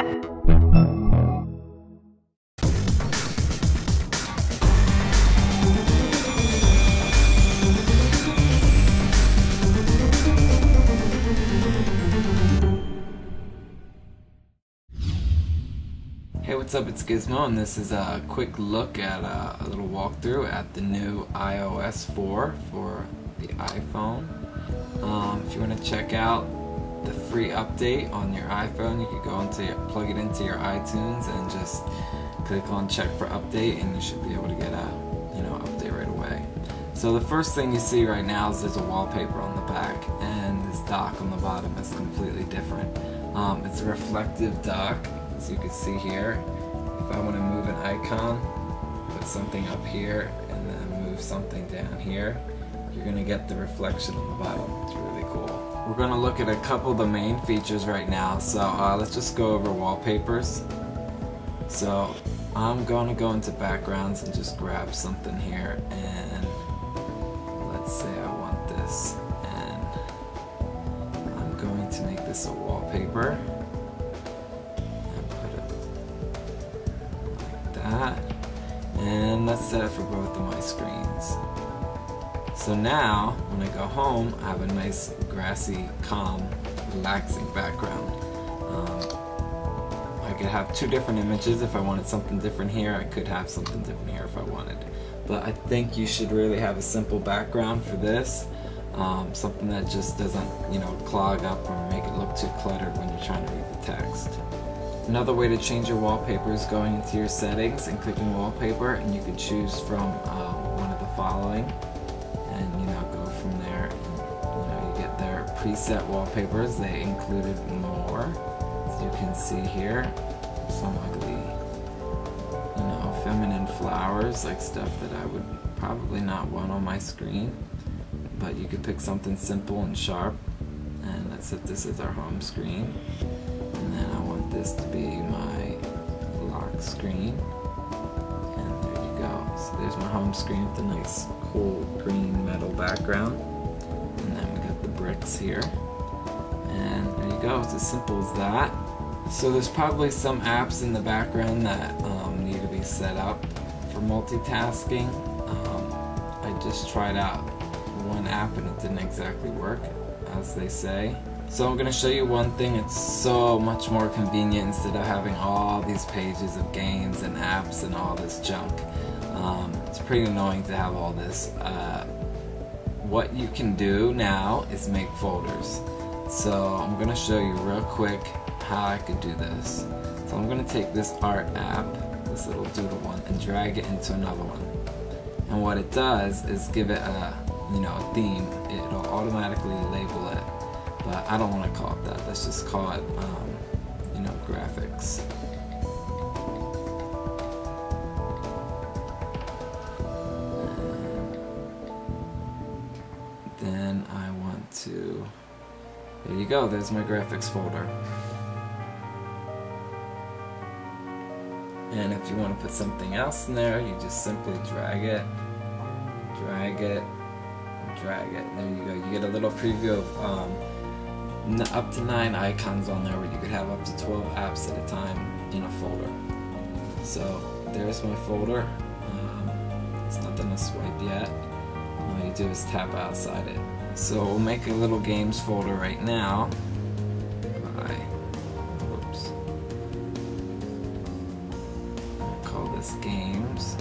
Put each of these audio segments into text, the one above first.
Hey, what's up? It's Gizmo, and this is a quick look at uh, a little walkthrough at the new iOS 4 for the iPhone. Um, if you want to check out the free update on your iPhone, you could go into plug it into your iTunes and just click on check for update, and you should be able to get a you know update right away. So the first thing you see right now is there's a wallpaper on the back, and this dock on the bottom is completely different. Um, it's a reflective dock as you can see here, if I want to move an icon, put something up here, and then move something down here, you're going to get the reflection on the bottom. It's really cool. We're going to look at a couple of the main features right now, so uh, let's just go over wallpapers. So I'm going to go into backgrounds and just grab something here, and let's say I want this, and I'm going to make this a wallpaper. And put it like that. And let's set it for both of my screens. So now, when I go home, I have a nice grassy, calm, relaxing background. Um, I could have two different images if I wanted something different here. I could have something different here if I wanted. But I think you should really have a simple background for this. Um, something that just doesn't, you know, clog up or make it look too cluttered when you're trying to read the text. Another way to change your wallpaper is going into your settings and clicking wallpaper and you can choose from um, one of the following preset wallpapers they included more. As you can see here some ugly you know feminine flowers like stuff that I would probably not want on my screen. But you could pick something simple and sharp and let's set this as our home screen. And then I want this to be my lock screen. And there you go. So there's my home screen with a nice cool green metal background here and there you go it's as simple as that so there's probably some apps in the background that um, need to be set up for multitasking um, I just tried out one app and it didn't exactly work as they say so I'm going to show you one thing, it's so much more convenient instead of having all these pages of games and apps and all this junk. Um, it's pretty annoying to have all this. Uh, what you can do now is make folders. So I'm going to show you real quick how I could do this. So I'm going to take this art app, this little doodle one, and drag it into another one. And what it does is give it a, you know, a theme. It'll automatically label it but I don't want to call it that. Let's just call it, um, you know, graphics. You go, there's my graphics folder. And if you want to put something else in there, you just simply drag it, drag it, drag it. There you go. You get a little preview of um, up to nine icons on there where you could have up to 12 apps at a time in a folder. So there's my folder. Um, it's not a swipe yet. All you do is tap outside it. So we'll make a little games folder right now. Whoops. I'll call this games.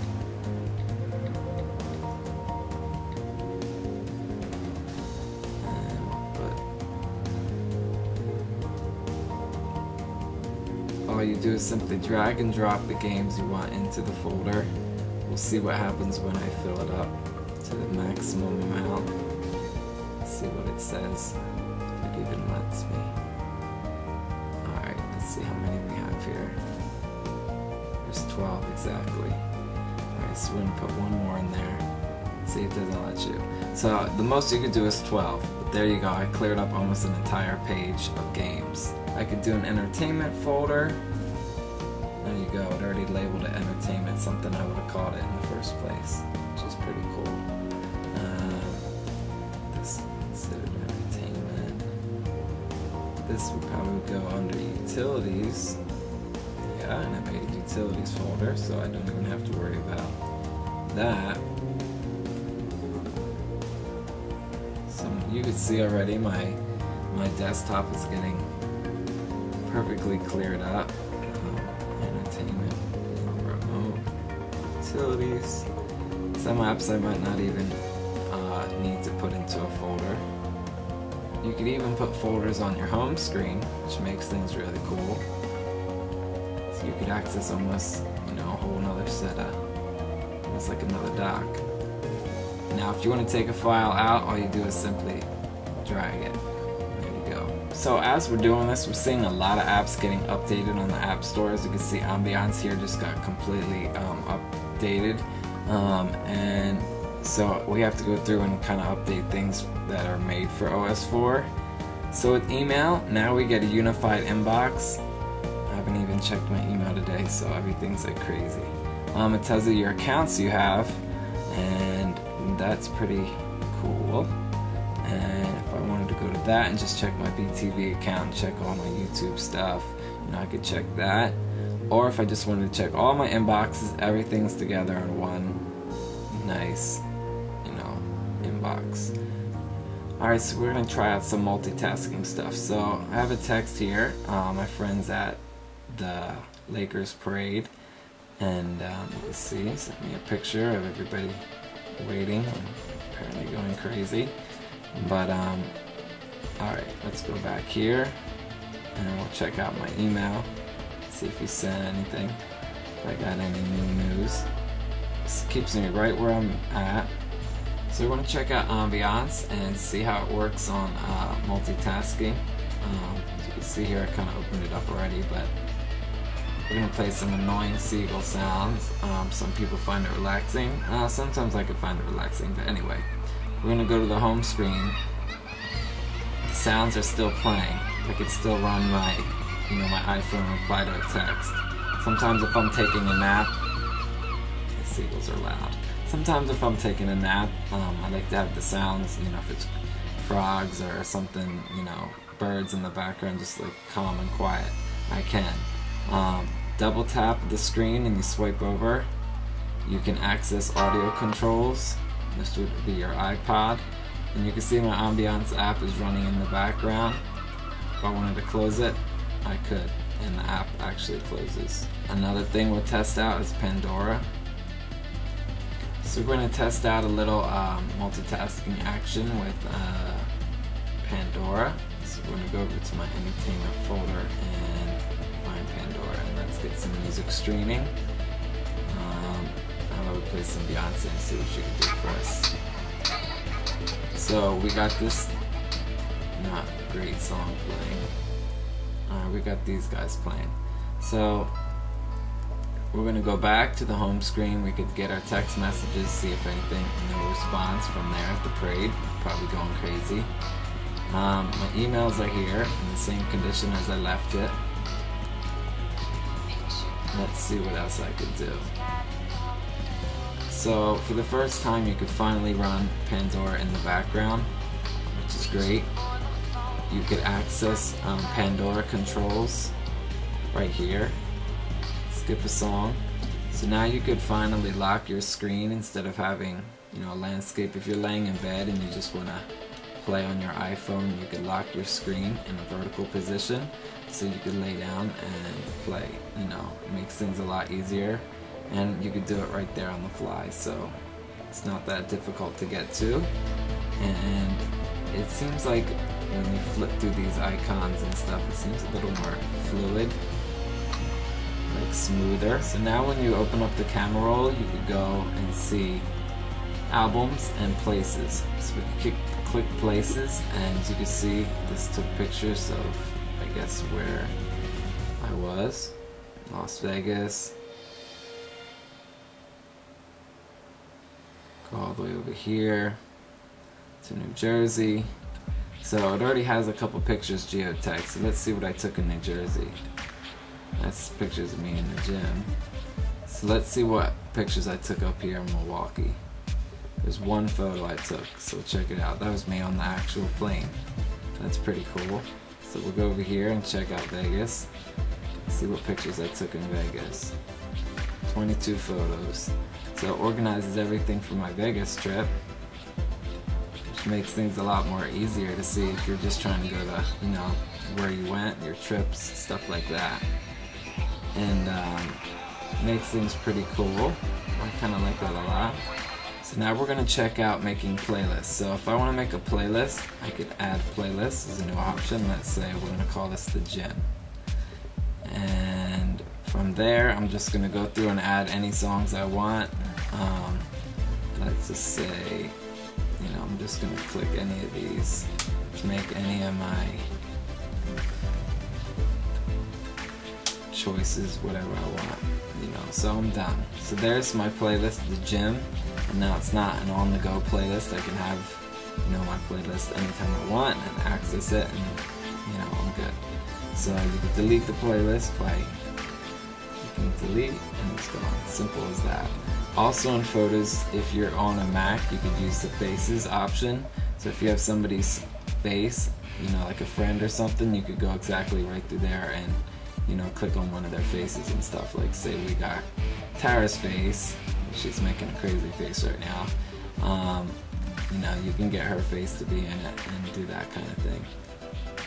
all you do is simply drag and drop the games you want into the folder. We'll see what happens when I fill it up to the maximum amount. See what it says. It even lets me. Alright, let's see how many we have here. There's 12 exactly. Alright, so we're gonna put one more in there. See, it doesn't let you. So the most you could do is 12. But there you go, I cleared up almost an entire page of games. I could do an entertainment folder. There you go, it already labeled it entertainment, something I would have called it in the first place, which is pretty cool. This would probably go under utilities. Yeah, and I made a utilities folder so I don't even have to worry about that. So you can see already my my desktop is getting perfectly cleared up. Um, entertainment, remote, utilities. Some apps I might not even uh, need to put into a folder. You could even put folders on your home screen, which makes things really cool. So you could access almost, you know, a whole nother set of, almost like another dock. Now if you want to take a file out, all you do is simply drag it. There you go. So as we're doing this, we're seeing a lot of apps getting updated on the App Store. As you can see, Ambiance here just got completely um, updated. Um, and so we have to go through and kind of update things that are made for OS4. So with email, now we get a unified inbox. I haven't even checked my email today, so everything's like crazy. Um, it tells you your accounts you have, and that's pretty cool. And if I wanted to go to that and just check my BTV account check all my YouTube stuff, you know, I could check that. Or if I just wanted to check all my inboxes, everything's together in one nice, inbox. Alright, so we're going to try out some multitasking stuff. So I have a text here. Uh, my friend's at the Lakers parade. And um, you can see, sent me a picture of everybody waiting and apparently going crazy. But, um, alright, let's go back here. And we'll check out my email. See if he sent anything. If I got any new news. This keeps me right where I'm at. So we're going to check out Ambiance and see how it works on uh, multitasking. Um, as you can see here, I kind of opened it up already, but we're going to play some annoying seagull sounds. Um, some people find it relaxing. Uh, sometimes I could find it relaxing, but anyway. We're going to go to the home screen. The sounds are still playing. I could still run my, you know, my iPhone reply to a text. Sometimes if I'm taking a nap, the seagulls are loud. Sometimes if I'm taking a nap, um, I like to have the sounds, you know, if it's frogs or something, you know, birds in the background, just like calm and quiet. I can. Um, double tap the screen and you swipe over. You can access audio controls. This would be your iPod. And you can see my Ambiance app is running in the background. If I wanted to close it, I could. And the app actually closes. Another thing we'll test out is Pandora. So we're going to test out a little um, multitasking action with uh, Pandora. So we're going to go over to my entertainment folder and find Pandora and let's get some music streaming. Um, I'm going to play some Beyonce and see what she can do for us. So we got this not great song playing. Uh, we got these guys playing. So we're going to go back to the home screen. We could get our text messages, see if anything, no response from there at the parade. Probably going crazy. Um, my emails are here in the same condition as I left it. Let's see what else I could do. So for the first time you could finally run Pandora in the background, which is great. You could access um, Pandora controls right here. Skip a song. So now you could finally lock your screen instead of having, you know, a landscape. If you're laying in bed and you just want to play on your iPhone, you could lock your screen in a vertical position so you could lay down and play. You know, makes things a lot easier and you could do it right there on the fly. So it's not that difficult to get to. And it seems like when you flip through these icons and stuff, it seems a little more fluid like smoother. So now when you open up the camera roll, you could go and see albums and places. So we click places and you can see this took pictures of I guess where I was. Las Vegas. Go all the way over here to New Jersey. So it already has a couple pictures geotagged. So let's see what I took in New Jersey. That's pictures of me in the gym. So let's see what pictures I took up here in Milwaukee. There's one photo I took, so check it out. That was me on the actual plane. That's pretty cool. So we'll go over here and check out Vegas. see what pictures I took in Vegas. 22 photos. So it organizes everything for my Vegas trip, which makes things a lot more easier to see if you're just trying to go to, you know, where you went, your trips, stuff like that. And um, makes things pretty cool. I kind of like that a lot. So now we're going to check out making playlists. So if I want to make a playlist, I could add playlists as a new option. Let's say we're going to call this the gym. And from there, I'm just going to go through and add any songs I want. Um, let's just say, you know, I'm just going to click any of these to make any of my choices, whatever I want, you know, so I'm done. So there's my playlist, the gym, and now it's not an on-the-go playlist. I can have, you know, my playlist anytime I want and access it, and, you know, I'm good. So you can delete the playlist by, you can delete, and it's gone. Simple as that. Also in photos, if you're on a Mac, you could use the faces option. So if you have somebody's face, you know, like a friend or something, you could go exactly right through there and you know, click on one of their faces and stuff. Like, say we got Tara's face, she's making a crazy face right now. Um, you know, you can get her face to be in it and do that kind of thing.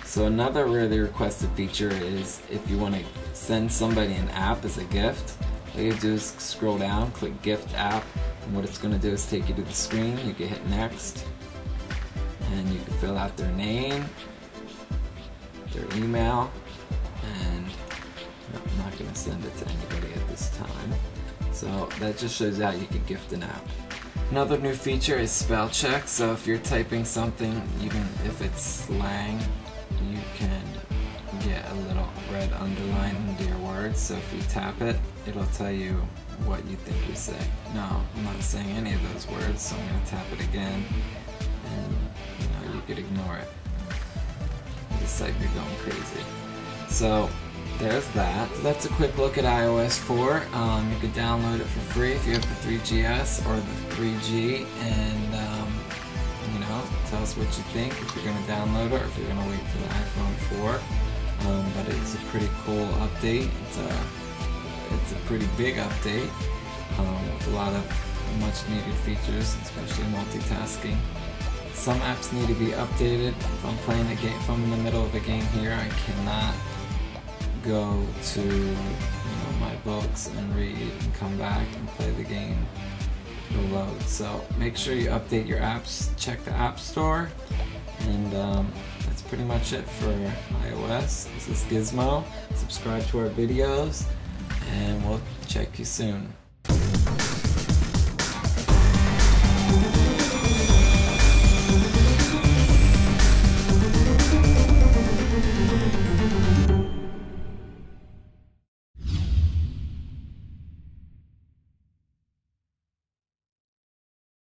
So another really requested feature is if you want to send somebody an app as a gift, all you do is scroll down, click gift app, and what it's going to do is take you to the screen. You can hit next, and you can fill out their name, their email, I'm not going to send it to anybody at this time. So that just shows how you can gift an app. Another new feature is spell check. So if you're typing something, even if it's slang, you can get a little red underline into your words. So if you tap it, it'll tell you what you think you say. No, I'm not saying any of those words, so I'm going to tap it again, and you know you could ignore it. The site be going crazy. So there's that. That's a quick look at iOS 4. Um, you can download it for free if you have the 3GS or the 3G, and um, you know, tell us what you think if you're going to download it or if you're going to wait for the iPhone 4. Um, but it's a pretty cool update. It's a it's a pretty big update um, with a lot of much needed features, especially multitasking. Some apps need to be updated. If I'm playing a game, if I'm in the middle of a game here, I cannot go to you know, my books and read and come back and play the game will load. So make sure you update your apps, check the App Store, and um, that's pretty much it for iOS. This is Gizmo. Subscribe to our videos, and we'll check you soon.